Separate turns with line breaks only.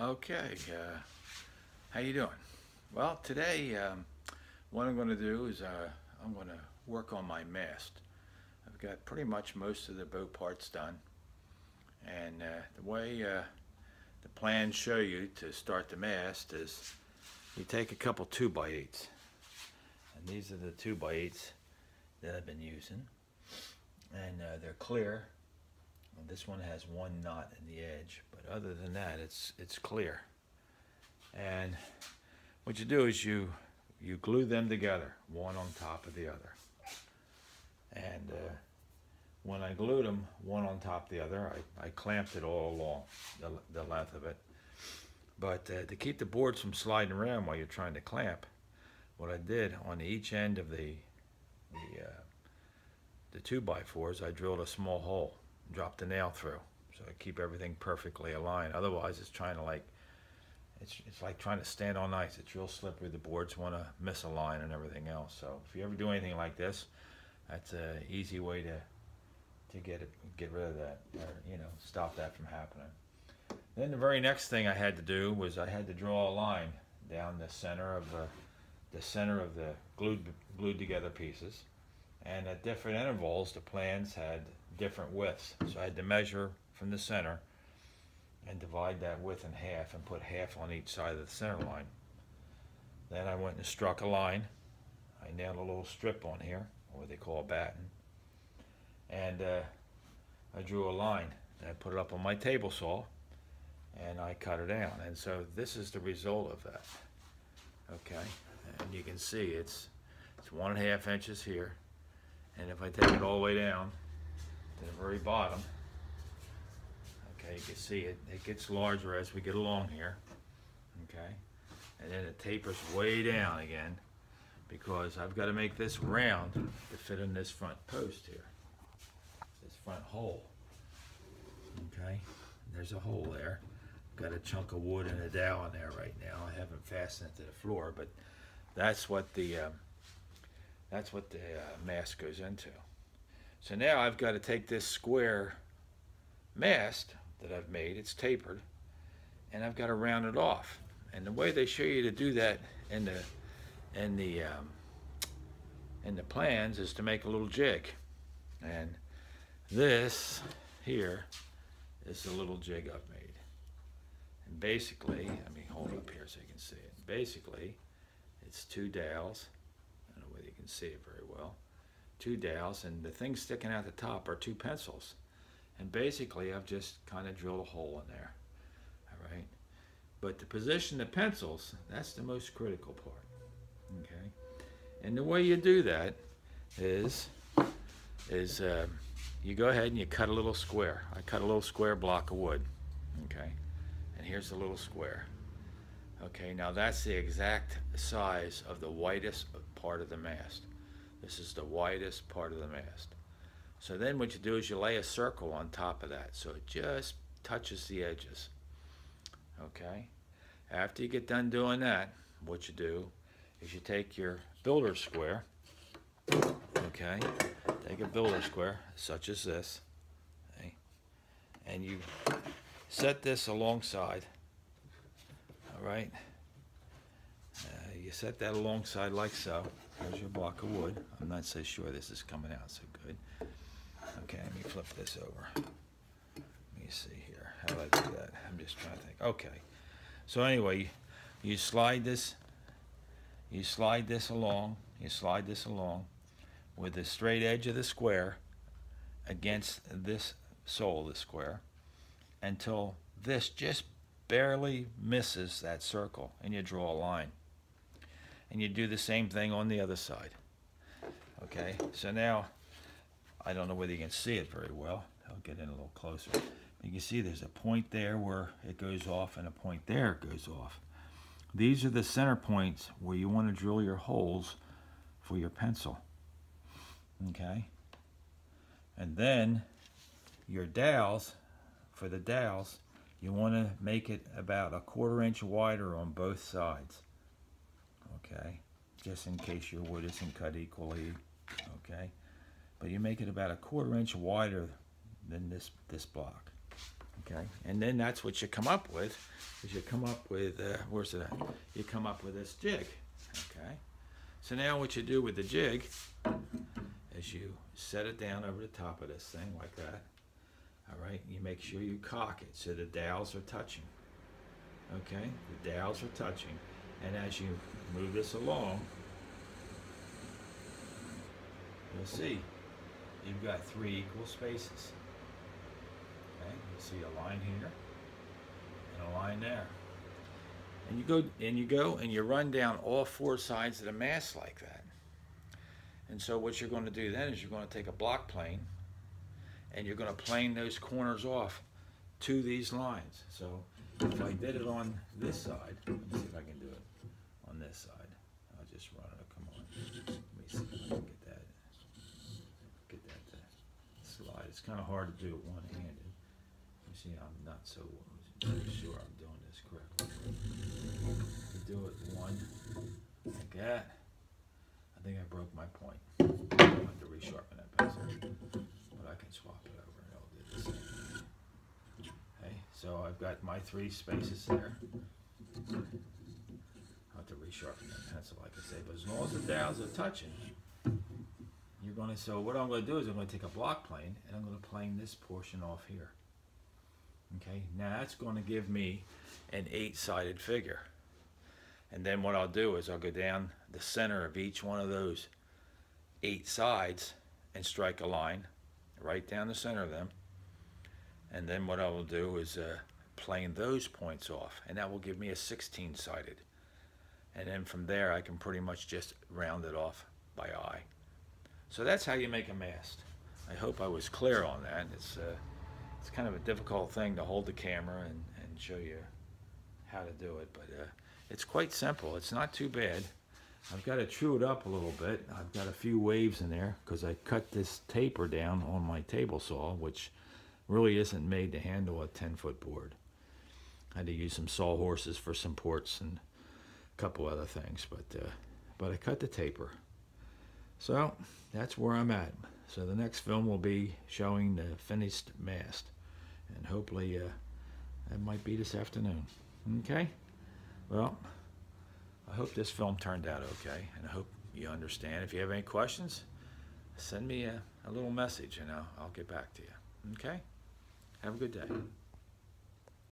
Okay, uh, how you doing? Well, today um, what I'm going to do is uh, I'm going to work on my mast. I've got pretty much most of the boat parts done, and uh, the way uh, the plans show you to start the mast is you take a couple 2 by 8s and these are the 2 by 8s that I've been using, and uh, they're clear this one has one knot in the edge, but other than that, it's it's clear. And what you do is you you glue them together, one on top of the other. And uh, when I glued them one on top of the other, I, I clamped it all along the, the length of it. But uh, to keep the boards from sliding around while you're trying to clamp, what I did on each end of the the uh, the two by fours, I drilled a small hole drop the nail through. So I keep everything perfectly aligned. Otherwise, it's trying to like, it's, it's like trying to stand on ice. It's real slippery. The boards want to misalign and everything else. So if you ever do anything like this, that's an easy way to to get it, get rid of that, or you know, stop that from happening. Then the very next thing I had to do was I had to draw a line down the center of the the center of the glued glued together pieces, and at different intervals the plans had different widths. So I had to measure from the center and divide that width in half and put half on each side of the center line. Then I went and struck a line. I nailed a little strip on here, what they call a batten. And uh, I drew a line. I put it up on my table saw and I cut it down. And so this is the result of that. Okay, and you can see it's it's one and a half inches here. And if I take it all the way down, to the very bottom. Okay, you can see it, it gets larger as we get along here. Okay, and then it tapers way down again because I've got to make this round to fit in this front post here, this front hole. Okay, there's a hole there. Got a chunk of wood and a dowel in there right now. I haven't fastened it to the floor, but that's what the um, that's what the uh, mast goes into. So now I've got to take this square mast that I've made, it's tapered, and I've got to round it off. And the way they show you to do that in the in the um, in the plans is to make a little jig. And this here is the little jig I've made. And basically, let me hold up here so you can see it. Basically, it's two dowels. I don't know whether you can see it very well two dowels, and the things sticking out the top are two pencils. And basically, I've just kind of drilled a hole in there, all right? But to position the pencils, that's the most critical part, okay? And the way you do that is, is uh, you go ahead and you cut a little square. I cut a little square block of wood, okay? And here's the little square. Okay, now that's the exact size of the whitest part of the mast. This is the widest part of the mast. So then what you do is you lay a circle on top of that so it just touches the edges. Okay? After you get done doing that, what you do is you take your builder square, okay? Take a builder square, such as this, okay? And you set this alongside, all right? Uh, you set that alongside like so. There's your block of wood. I'm not so sure this is coming out so good. Okay, let me flip this over. Let me see here. How do I do that? I'm just trying to think. Okay. So anyway, you slide this, you slide this along, you slide this along with the straight edge of the square against this sole of the square until this just barely misses that circle and you draw a line and you do the same thing on the other side. Okay, so now, I don't know whether you can see it very well. I'll get in a little closer. You can see there's a point there where it goes off and a point there goes off. These are the center points where you want to drill your holes for your pencil. Okay? And then your dowels, for the dowels, you want to make it about a quarter inch wider on both sides? Just in case your wood isn't cut equally, okay? But you make it about a quarter inch wider than this, this block, Okay, and then that's what you come up with, is you come up with, uh, where's it at? You come up with this jig, okay? So now what you do with the jig is you set it down over the top of this thing like that. All right, you make sure you cock it so the dowels are touching. Okay, the dowels are touching. And as you move this along, you'll see you've got three equal spaces. Okay, you see a line here and a line there. And you go and you go and you run down all four sides of the mast like that. And so what you're going to do then is you're going to take a block plane and you're going to plane those corners off to these lines. So if I did it on this side, let me see if I can do it on this side. Come on. Let me see if I can get that. Get that to slide. It's kind of hard to do it one-handed. You see, I'm not so sure I'm doing this correctly. Do it one like that. I think I broke my point. I have to resharpen that pencil, but I can swap it over and it'll do the same. Okay, so I've got my three spaces there. I'll have to resharpen that pencil, like I say, but as long as the dowels are touching, you're gonna, so what I'm gonna do is I'm gonna take a block plane and I'm gonna plane this portion off here. Okay, now that's gonna give me an eight-sided figure. And then what I'll do is I'll go down the center of each one of those eight sides and strike a line right down the center of them. And then what I will do is uh, plane those points off, and that will give me a 16 sided. And then from there, I can pretty much just round it off by eye. So that's how you make a mast. I hope I was clear on that. It's, uh, it's kind of a difficult thing to hold the camera and, and show you how to do it, but uh, it's quite simple. It's not too bad. I've got to true it up a little bit. I've got a few waves in there because I cut this taper down on my table saw, which really isn't made to handle a 10 foot board. I had to use some saw horses for some ports and couple other things, but uh, but I cut the taper. So that's where I'm at. So the next film will be showing the finished mast, and hopefully uh, that might be this afternoon. Okay. Well, I hope this film turned out okay, and I hope you understand. If you have any questions, send me a, a little message, and I'll, I'll get back to you. Okay? Have a good day.